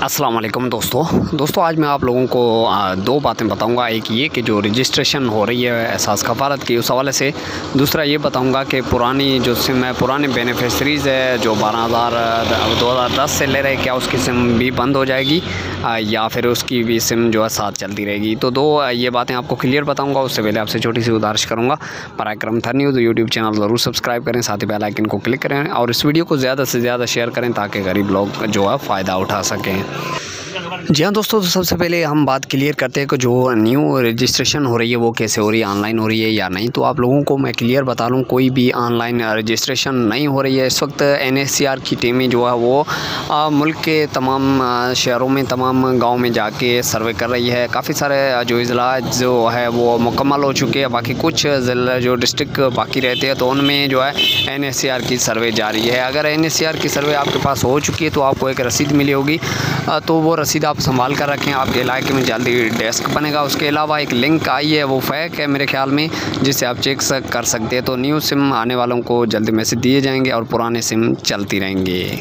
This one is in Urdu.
السلام علیکم دوستو۔ دوستو، آج میں آپ لوگوں کو دو باتیں بتاؤں گا۔ ایک یہ کہ جو رجسٹریشن ہو رہی ہے احساس کفارت کی، اس حوالے سے۔ دوسرا یہ بتاؤں گا کہ پرانی جو سم ہے پرانے بینیفیشریز ہے، جو بارہ ہزار، دو ہزار دس سے لے رہے، کیا اس کی سم بھی بند ہو جائے گی؟ یا پھر اس کی بھی سم جو ہے ساتھ چلتی رہے گی۔ تو دو یہ باتیں آپ کو کلیئر بتاؤں گا، اس سے پہلے آپ سے چھوٹی سی گزارش کروں گا۔ برائے کرم تھر نیوز یوٹیوب چینل ضرور سبسکرائب کریں، ساتھ ہی بیل آئکن کو کلک کریں اور اس ویڈیو کو زیادہ سے زیادہ شیئر کریں تاکہ غریب لوگ جو ہے فائدہ اٹھا سکیں۔ جی ہاں دوستو سب سے پہلے ہم بات کلیئر کرتے ہیں کہ جو نیو رجسٹریشن ہو رہی ہے وہ کیسے ہو رہی ہے آن لائن ہو رہی ہے یا نہیں۔ تو آپ لوگوں کو میں کلیئر بتا لوں، کوئی بھی آن لائن رجسٹریشن نہیں ہو رہی ہے۔ اس وقت این ایس سی آر کی ٹیمیں جو ہے وہ ملک کے تمام شہروں میں تمام گاؤں میں جا کے سروے کر رہی ہے۔ کافی سارے جو اضلاع جو ہے وہ مکمل ہو چکے ہیں۔ باقی کچھ ضلع جو ڈسٹرک باقی رہتے ہیں تو ان میں جو ہے این ایس سی آر کی سروے جاری ہے۔ اگر این ایس سی آر کی سروے آپ کے پاس ہو چکی ہے تو آپ کو ایک رسید ملی ہوگی۔ تو وہ رسید آپ سنبھال کر رکھیں۔ آپ کے علاقے میں جلدی ڈیسک بنے گا۔ اس کے علاوہ ایک لنک آئی ہے، وہ فیک ہے میرے خیال میں جس سے آپ چیک کر سکتے ہیں۔ تو نیو سم آنے والوں کو جلدی میسج دیے جائیں گے اور پرانے سم چلتی رہیں گے۔